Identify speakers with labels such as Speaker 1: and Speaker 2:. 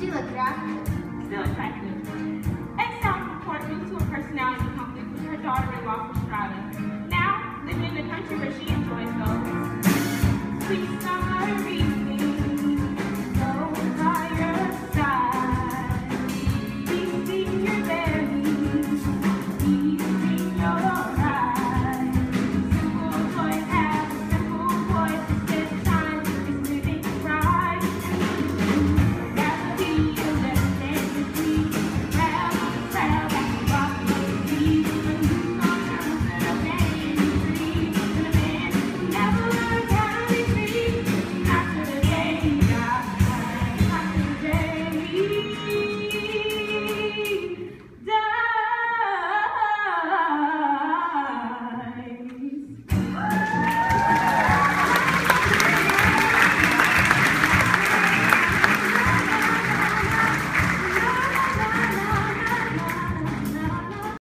Speaker 1: Still a graphic. Still a.